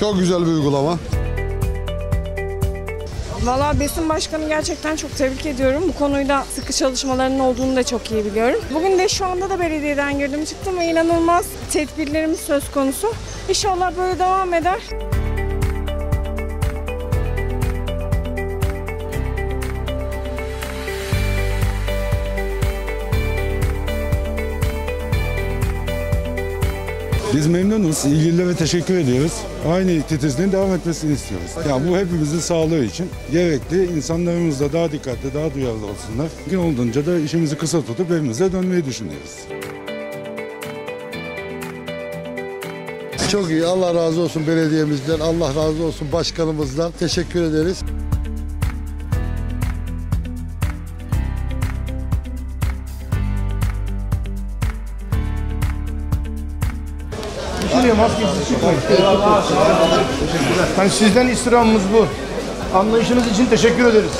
Çok güzel bir uygulama. Valla Besin Başkanı gerçekten çok tebrik ediyorum. Bu konuyda sıkı çalışmalarının olduğunu da çok iyi biliyorum. Bugün de şu anda da belediyeden girdim çıktım ve inanılmaz tedbirlerimiz söz konusu. İnşallah böyle devam eder. Biz memnunuz, ilgililere teşekkür ediyoruz. Aynı titizliğin devam etmesini istiyoruz. Ya bu hepimizin sağlığı için gerekli. İnsanlarımız da daha dikkatli, daha duyarlı olsunlar. Mümkün olduğunca da işimizi kısa tutup evimize dönmeyi düşünüyoruz. Çok iyi. Allah razı olsun belediyemizden. Allah razı olsun başkanımızdan. Teşekkür ederiz. Şuraya maskesiz çıkmayın. Hani sizden istirhamımız bu. Anlayışınız için teşekkür ederiz.